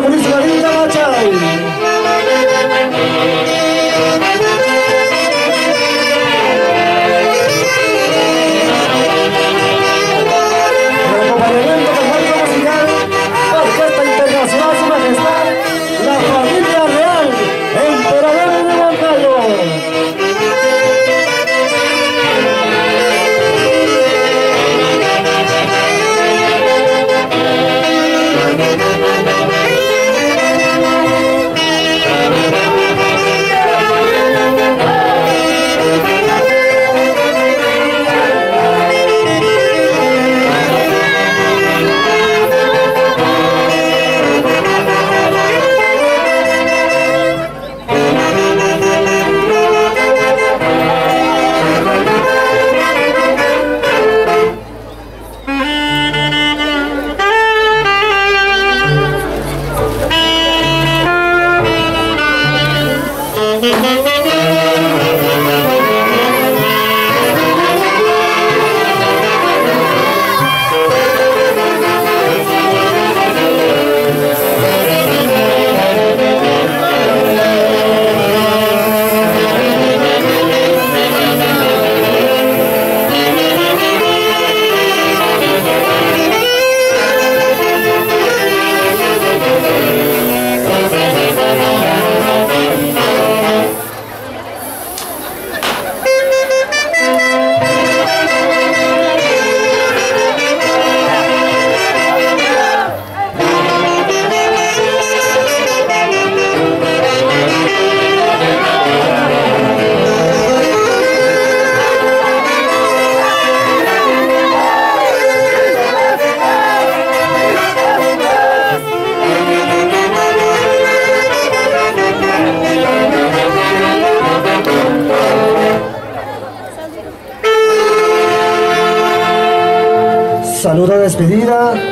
Municipalidade. Despedida.